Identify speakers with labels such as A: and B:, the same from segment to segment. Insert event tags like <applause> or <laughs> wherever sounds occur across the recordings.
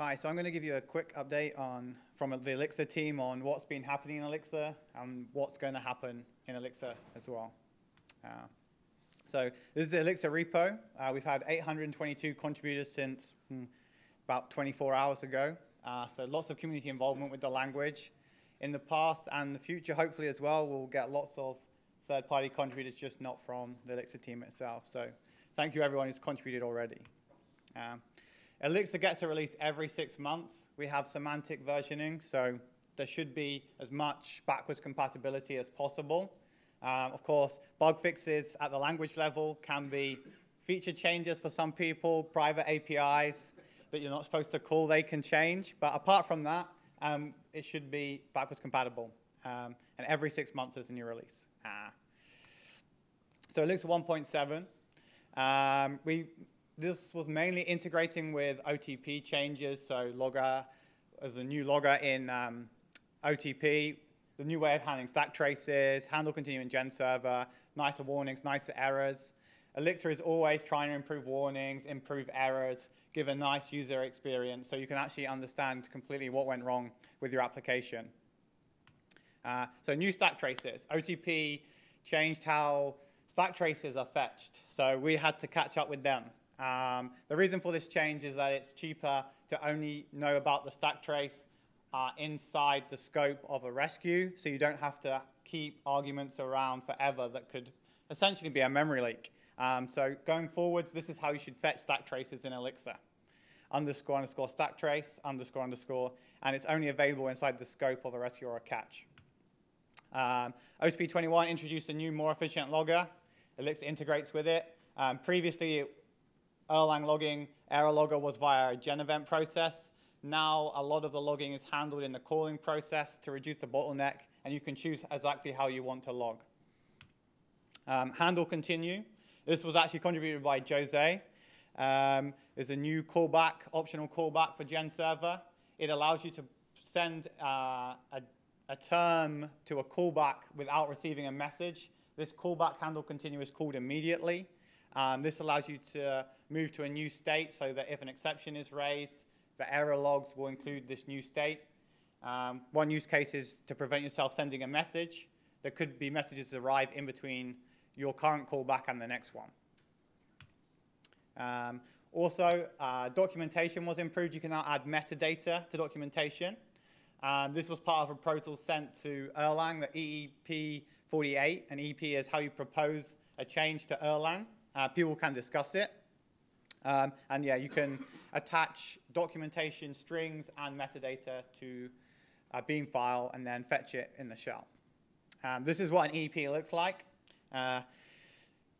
A: Hi, so I'm going to give you a quick update on from the Elixir team on what's been happening in Elixir and what's going to happen in Elixir as well. Uh, so this is the Elixir repo. Uh, we've had 822 contributors since hmm, about 24 hours ago. Uh, so lots of community involvement with the language. In the past and the future, hopefully as well, we'll get lots of third-party contributors, just not from the Elixir team itself. So thank you everyone who's contributed already. Um, Elixir gets a release every six months. We have semantic versioning, so there should be as much backwards compatibility as possible. Um, of course, bug fixes at the language level can be feature changes for some people, private APIs that you're not supposed to call, they can change. But apart from that, um, it should be backwards compatible. Um, and every six months there's a new release. Ah. So Elixir 1.7. Um, we this was mainly integrating with OTP changes, so logger as the new logger in um, OTP, the new way of handling stack traces, handle continuing gen server, nicer warnings, nicer errors. Elixir is always trying to improve warnings, improve errors, give a nice user experience so you can actually understand completely what went wrong with your application. Uh, so new stack traces. OTP changed how stack traces are fetched. So we had to catch up with them. Um, the reason for this change is that it's cheaper to only know about the stack trace uh, inside the scope of a rescue, so you don't have to keep arguments around forever that could essentially be a memory leak. Um, so going forwards, this is how you should fetch stack traces in Elixir. Underscore underscore stack trace, underscore underscore, and it's only available inside the scope of a rescue or a catch. Um, OTP 21 introduced a new, more efficient logger. Elixir integrates with it. Um, previously, it Erlang logging, error logger was via a gen event process. Now a lot of the logging is handled in the calling process to reduce the bottleneck, and you can choose exactly how you want to log. Um, handle continue. This was actually contributed by Jose. Um, there's a new callback, optional callback for Gen Server. It allows you to send uh, a, a term to a callback without receiving a message. This callback handle continue is called immediately. Um, this allows you to move to a new state so that if an exception is raised, the error logs will include this new state. Um, one use case is to prevent yourself sending a message. There could be messages that arrive in between your current callback and the next one. Um, also, uh, documentation was improved. You can now add metadata to documentation. Um, this was part of a proposal sent to Erlang, the EEP48, and EEP is how you propose a change to Erlang. Uh, people can discuss it. Um, and yeah, you can <laughs> attach documentation, strings, and metadata to a Beam file and then fetch it in the shell. Um, this is what an EEP looks like. Uh,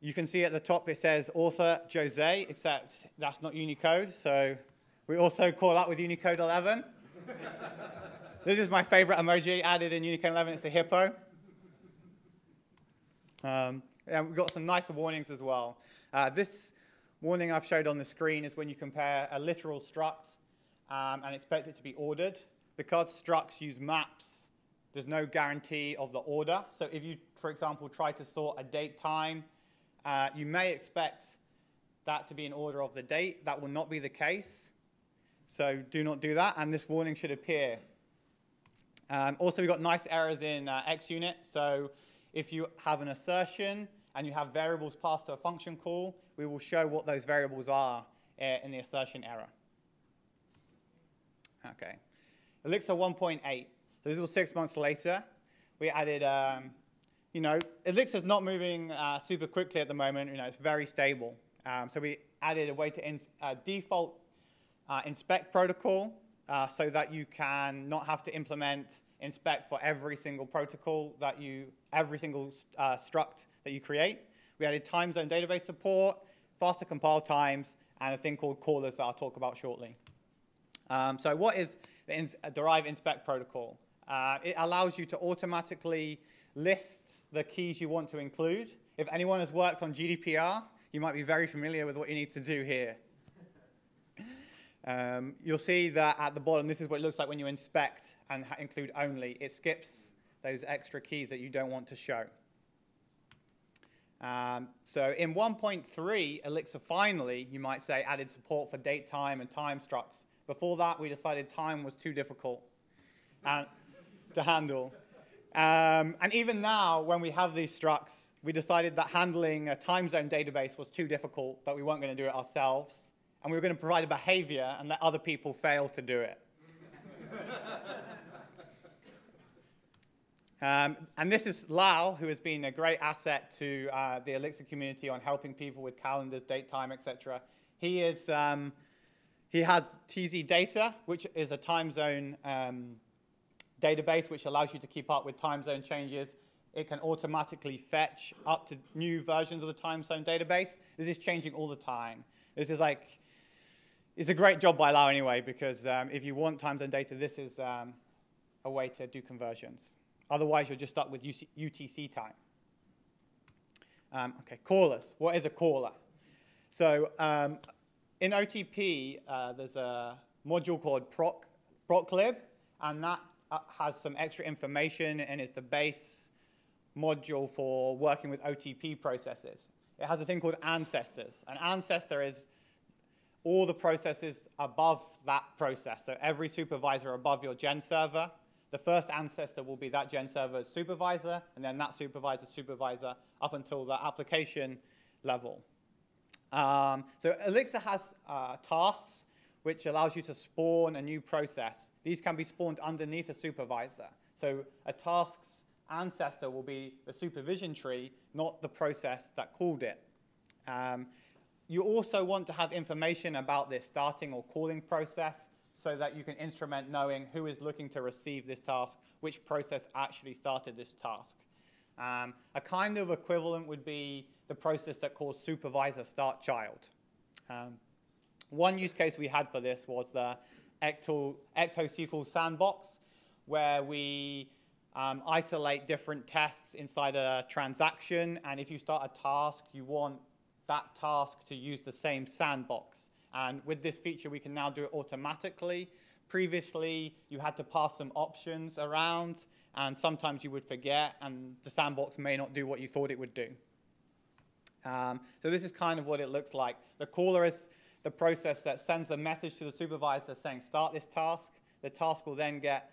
A: you can see at the top it says author Jose, except that's not Unicode. So we also call that with Unicode 11. <laughs> this is my favorite emoji added in Unicode 11. It's a hippo. Um, and we've got some nicer warnings as well. Uh, this warning I've showed on the screen is when you compare a literal struct um, and expect it to be ordered. Because structs use maps, there's no guarantee of the order. So if you, for example, try to sort a date time, uh, you may expect that to be in order of the date. That will not be the case. So do not do that, and this warning should appear. Um, also, we've got nice errors in uh, ExUnit. So if you have an assertion and you have variables passed to a function call, we will show what those variables are uh, in the assertion error. Okay. Elixir 1.8. So this was six months later. We added, um, you know, Elixir's not moving uh, super quickly at the moment. You know, it's very stable. Um, so we added a way to in, uh, default uh, inspect protocol uh, so that you can not have to implement inspect for every single protocol that you, every single uh, struct that you create. We added time zone database support, faster compile times, and a thing called callers that I'll talk about shortly. Um, so what is the ins derive inspect protocol? Uh, it allows you to automatically list the keys you want to include. If anyone has worked on GDPR, you might be very familiar with what you need to do here. Um, you'll see that at the bottom, this is what it looks like when you inspect and include only. It skips those extra keys that you don't want to show. Um, so in 1.3, Elixir finally, you might say, added support for date time and time structs Before that, we decided time was too difficult uh, to handle. Um, and even now, when we have these structs, we decided that handling a time zone database was too difficult, that we weren't going to do it ourselves. And we were going to provide a behavior and let other people fail to do it. <laughs> um, and this is Lau, who has been a great asset to uh, the Elixir community on helping people with calendars, date time, etc. He is um, he has TZ Data, which is a time zone um, database which allows you to keep up with time zone changes. It can automatically fetch up to new versions of the time zone database. This is changing all the time. This is like, it's a great job by Lau anyway, because um, if you want time zone data, this is um, a way to do conversions. Otherwise, you're just stuck with UC UTC time. Um, okay, callers. What is a caller? So um, in OTP, uh, there's a module called proc, proclib, and that uh, has some extra information and it's the base module for working with OTP processes. It has a thing called ancestors. An ancestor is all the processes above that process. So every supervisor above your gen server, the first ancestor will be that gen server's supervisor, and then that supervisor's supervisor up until the application level. Um, so Elixir has uh, tasks which allows you to spawn a new process. These can be spawned underneath a supervisor. So a task's ancestor will be the supervision tree, not the process that called it. Um, you also want to have information about this starting or calling process so that you can instrument knowing who is looking to receive this task, which process actually started this task. Um, a kind of equivalent would be the process that calls supervisor start child. Um, one use case we had for this was the Ecto, EctoSQL sandbox, where we um, isolate different tests inside a transaction. And if you start a task, you want that task to use the same sandbox. And with this feature, we can now do it automatically. Previously, you had to pass some options around, and sometimes you would forget, and the sandbox may not do what you thought it would do. Um, so this is kind of what it looks like. The caller is the process that sends the message to the supervisor saying, start this task. The task will then get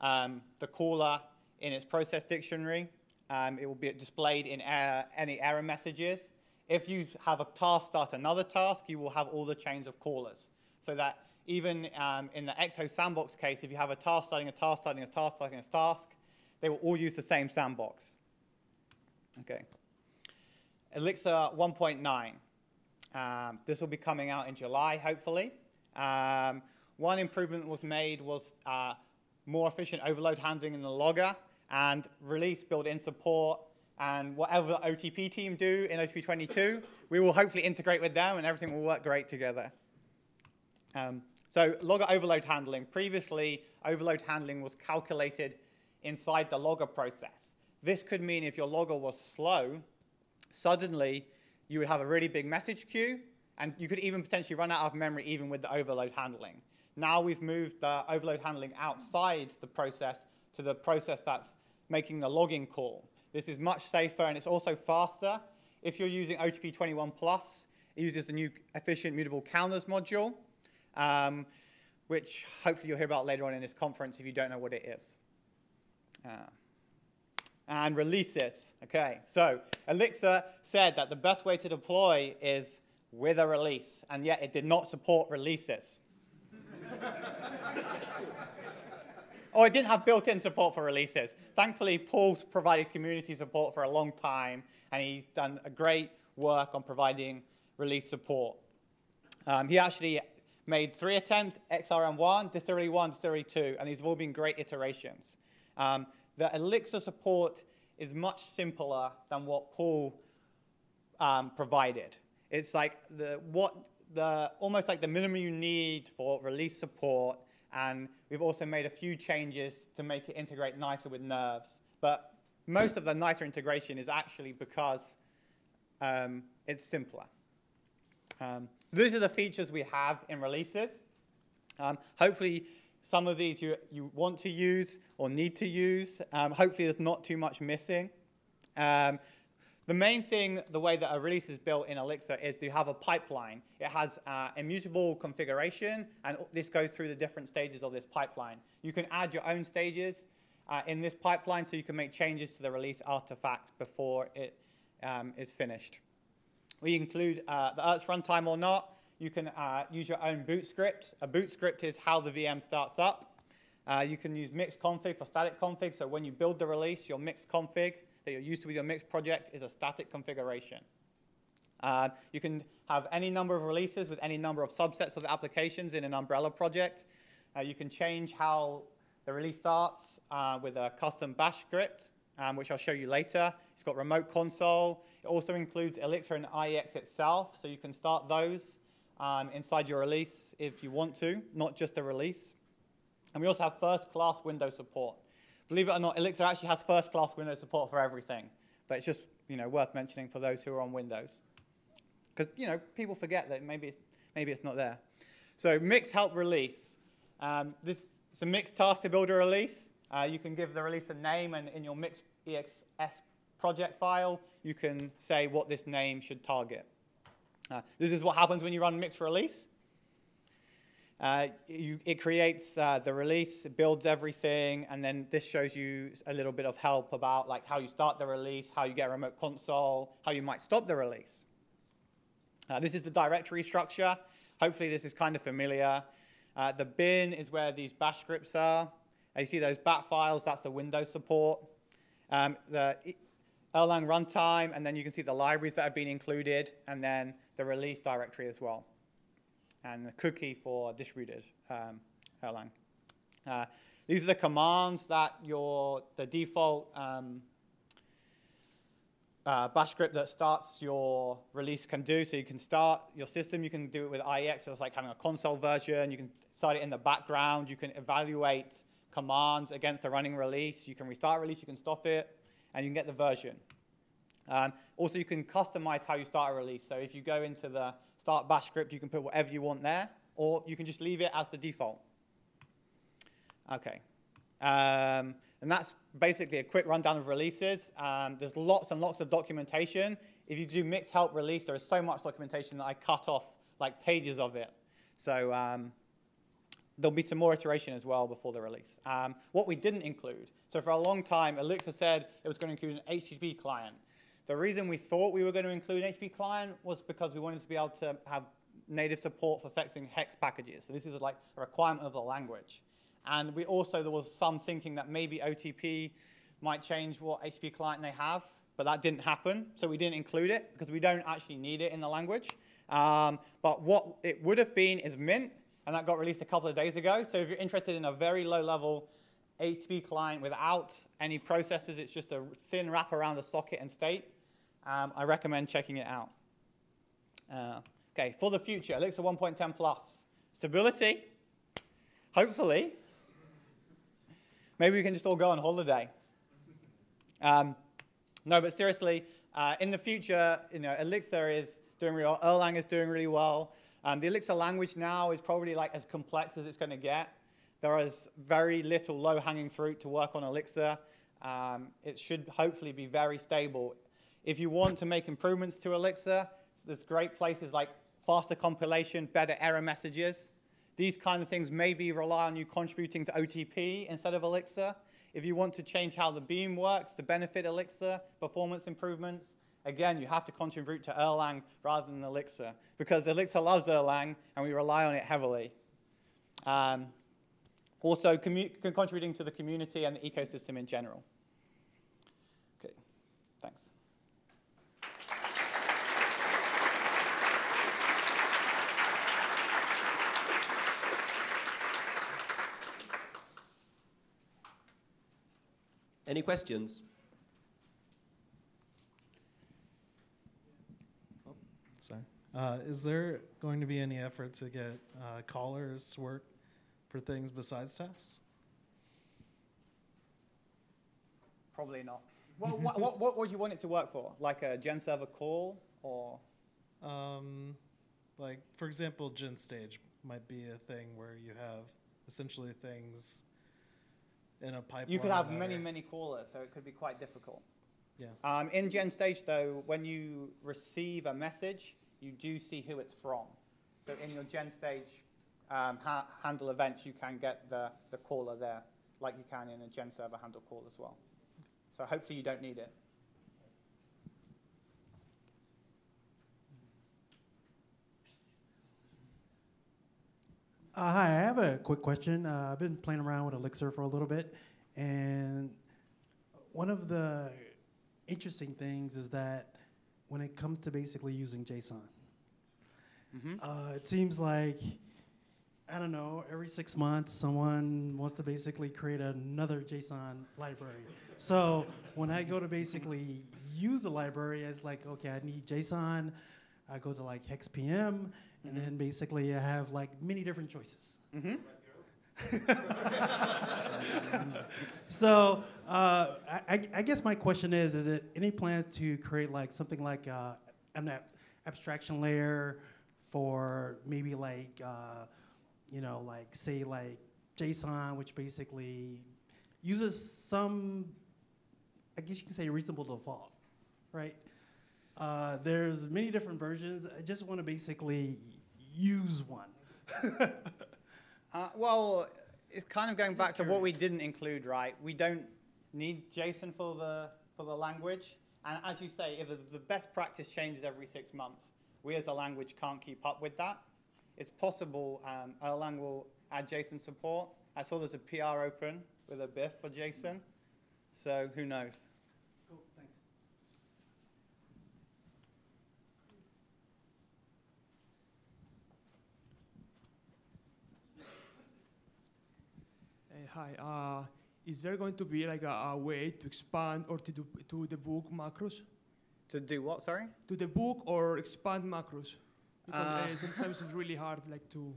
A: um, the caller in its process dictionary. Um, it will be displayed in error, any error messages. If you have a task start another task, you will have all the chains of callers. So that even um, in the Ecto sandbox case, if you have a task starting a task, starting a task, starting a task, they will all use the same sandbox. Okay. Elixir 1.9. Um, this will be coming out in July, hopefully. Um, one improvement that was made was uh, more efficient overload handling in the logger and release built-in support and whatever the OTP team do in OTP 22, we will hopefully integrate with them and everything will work great together. Um, so logger overload handling. Previously, overload handling was calculated inside the logger process. This could mean if your logger was slow, suddenly you would have a really big message queue, and you could even potentially run out of memory even with the overload handling. Now we've moved the overload handling outside the process to the process that's making the logging call. This is much safer and it's also faster. If you're using OTP 21 Plus, it uses the new efficient mutable counters module, um, which hopefully you'll hear about later on in this conference if you don't know what it is. Uh, and release it. Okay, so Elixir said that the best way to deploy is with a release, and yet it did not support releases. <laughs> or it didn't have built-in support for releases. Thankfully, Paul's provided community support for a long time, and he's done a great work on providing release support. Um, he actually made three attempts, XRM1, Distillery 1, Distillery 2, and these have all been great iterations. Um, the Elixir support is much simpler than what Paul um, provided. It's like the, what the, almost like the minimum you need for release support, and we've also made a few changes to make it integrate nicer with nerves. But most of the nicer integration is actually because um, it's simpler. Um, these are the features we have in releases. Um, hopefully, some of these you, you want to use or need to use. Um, hopefully there's not too much missing. The main thing, the way that a release is built in Elixir is to have a pipeline. It has uh, immutable configuration, and this goes through the different stages of this pipeline. You can add your own stages uh, in this pipeline, so you can make changes to the release artifact before it um, is finished. We include uh, the Erts runtime or not. You can uh, use your own boot script. A boot script is how the VM starts up. Uh, you can use mix config for static config, so when you build the release, your mix config that you're used to with your mix project is a static configuration. Uh, you can have any number of releases with any number of subsets of applications in an umbrella project. Uh, you can change how the release starts uh, with a custom bash script, um, which I'll show you later. It's got remote console. It also includes Elixir and IEX itself, so you can start those um, inside your release if you want to, not just a release. And we also have first-class Windows support. Believe it or not, Elixir actually has first-class Windows support for everything. But it's just you know, worth mentioning for those who are on Windows. Because you know, people forget that maybe it's, maybe it's not there. So mix help release. Um, this is a mix task to build a release. Uh, you can give the release a name, and in your mix EXS project file, you can say what this name should target. Uh, this is what happens when you run mix release. Uh, you, it creates uh, the release, it builds everything, and then this shows you a little bit of help about like how you start the release, how you get a remote console, how you might stop the release. Uh, this is the directory structure. Hopefully this is kind of familiar. Uh, the bin is where these bash scripts are. Uh, you see those bat files, that's the Windows support. Um, the Erlang runtime, and then you can see the libraries that have been included, and then the release directory as well and the cookie for distributed um, Erlang. Uh, these are the commands that your the default um, uh, bash script that starts your release can do. So you can start your system. You can do it with IEX. So it's like having a console version. You can start it in the background. You can evaluate commands against a running release. You can restart release. You can stop it, and you can get the version. Um, also, you can customize how you start a release. So if you go into the start bash script, you can put whatever you want there, or you can just leave it as the default. Okay. Um, and that's basically a quick rundown of releases. Um, there's lots and lots of documentation. If you do mix help release, there is so much documentation that I cut off like pages of it. So um, there'll be some more iteration as well before the release. Um, what we didn't include, so for a long time, Elixir said it was going to include an HTTP client. The reason we thought we were going to include HTTP client was because we wanted to be able to have native support for fetching hex packages. So this is like a requirement of the language. And we also, there was some thinking that maybe OTP might change what HTTP client they have, but that didn't happen. So we didn't include it because we don't actually need it in the language. Um, but what it would have been is Mint, and that got released a couple of days ago. So if you're interested in a very low level HTTP client without any processes, it's just a thin wrap around the socket and state, um, I recommend checking it out. Uh, okay, for the future, Elixir 1.10 plus. Stability, hopefully. Maybe we can just all go on holiday. Um, no, but seriously, uh, in the future, you know, Elixir is doing really well. Erlang is doing really well. Um, the Elixir language now is probably like as complex as it's going to get. There is very little low-hanging fruit to work on Elixir. Um, it should hopefully be very stable if you want to make improvements to Elixir, there's great places like faster compilation, better error messages. These kind of things maybe rely on you contributing to OTP instead of Elixir. If you want to change how the beam works to benefit Elixir, performance improvements, again, you have to contribute to Erlang rather than Elixir because Elixir loves Erlang and we rely on it heavily. Um, also, contributing to the community and the ecosystem in general. Okay, thanks.
B: Any questions?
C: sorry. Uh, is there going to be any effort to get uh, callers to work for things besides tests?
A: Probably not. what, what, what, what, would you want it to work for? Like a gen server call or?
C: Um, like, for example, GenStage might be a thing where you have essentially things in a pipeline.
A: You could have many, many callers, so it could be quite difficult.
C: Yeah.
A: Um, in Gen Stage, though, when you receive a message, you do see who it's from. So in your Gen Stage um, ha- handle events, you can get the, the caller there, like you can in a Gen Server handle call as well. So hopefully you don't need it.
B: Uh, hi, I have a quick question. Uh, I've been playing around with Elixir for a little bit, and one of the interesting things is that when it comes to basically using JSON,
A: Mm-hmm.
B: uh, it seems like I don't know. Every six months, someone wants to basically create another JSON library. So when I go to basically use a library, it's like, okay, I need JSON. I go to like HexPM, and then basically I have like many different choices.
A: Mm-hmm. <laughs>
B: So uh, I, I- guess my question is: Is it any plans to create like something like uh, an ab- abstraction layer for maybe like uh, you know like say like JSON, which basically uses some, I guess you can say reasonable default, right? Uh, there's many different versions. I just want to basically use one. <laughs>
A: Uh, well, it's kind of going
B: Just
A: back to what we didn't include, right? We don't need JSON for the for the language, and as you say, if the, the best practice changes every six months, we as a language can't keep up with that. It's possible um, Erlang will add JSON support. I saw there's a PR open with a BIF for JSON, so who knows?
B: Cool, thanks.
D: Uh, hi. Uh, is there going to be like a, a way to expand or to do to debug macros?
A: To do what? Sorry.
D: To debug or expand macros? Because
A: Uh.
D: uh, sometimes it's really hard like to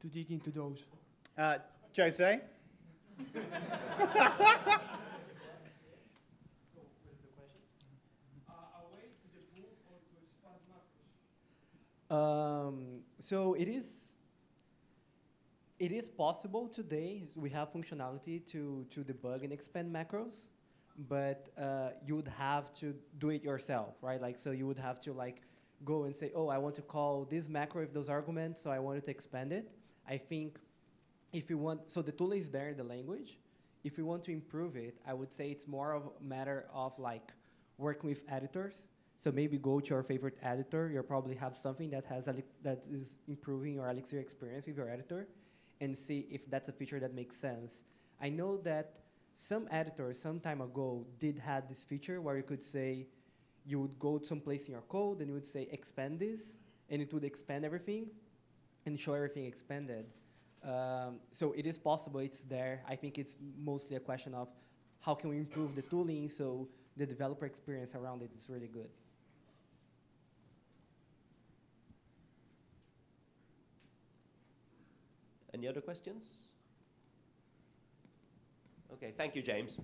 D: to dig into those.
A: Uh, Jose. <laughs>
E: Um, so it is it is possible today. We have functionality to to debug and expand macros, but uh, you would have to do it yourself, right? Like so, you would have to like go and say, oh, I want to call this macro with those arguments, so I wanted to expand it. I think if you want, so the tool is there in the language. If you want to improve it, I would say it's more of a matter of like working with editors. So maybe go to your favorite editor. You'll probably have something that has that is improving your Elixir experience with your editor, and see if that's a feature that makes sense. I know that some editors some time ago did have this feature where you could say you would go someplace in your code and you would say expand this, and it would expand everything, and show everything expanded. Um, so it is possible, it's there. I think it's mostly a question of how can we improve the tooling so the developer experience around it is really good.
F: Any other questions? Okay, thank you, James.